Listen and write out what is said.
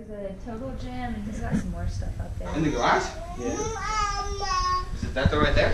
There's a total gym, and he's got some more stuff up there. In the garage? Yeah. Is it that door right there?